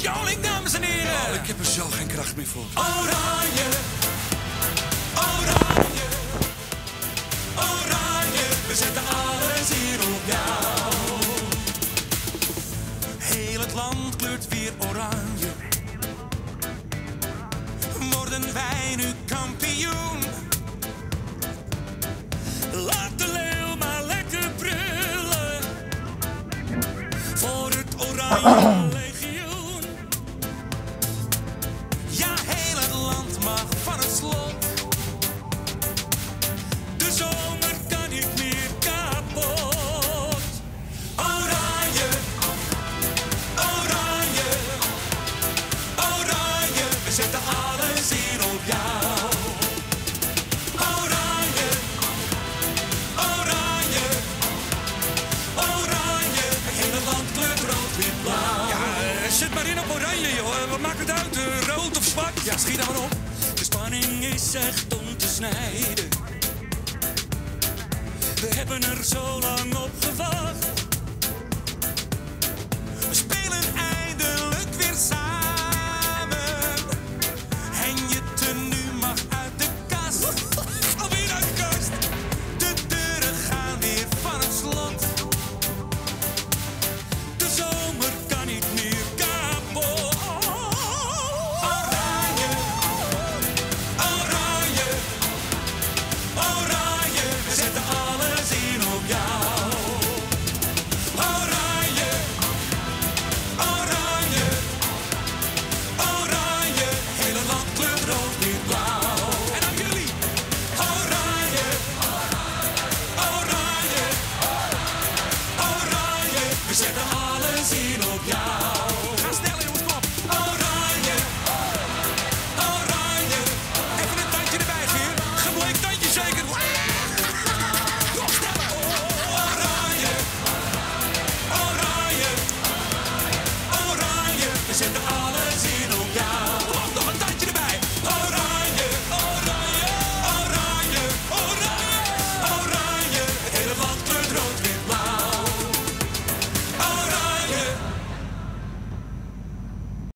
Joling, dames en heren. Oh, ik heb er zo geen kracht meer voor. Oranje, oranje, oranje. We zetten alles hier op jou. Heel het land kleurt weer oranje. Worden wij nu kampioen? Zet maar in op oranje, joh. Wat maakt het uit, eh, rood of zwart? Ja, schiet er maar op. De spanning is echt om te snijden. We hebben er zo lang op gewacht. vecino